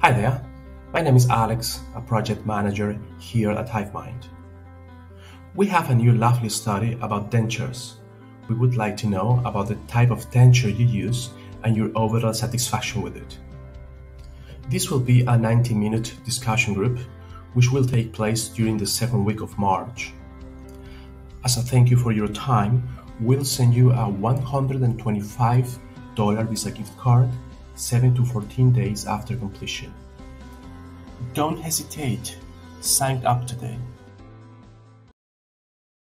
Hi there, my name is Alex, a project manager here at HiveMind. We have a new lovely study about dentures. We would like to know about the type of denture you use and your overall satisfaction with it. This will be a 90 minute discussion group which will take place during the second week of March. As a thank you for your time, we'll send you a $125 Visa gift card 7 to 14 days after completion. Don't hesitate, sign up today.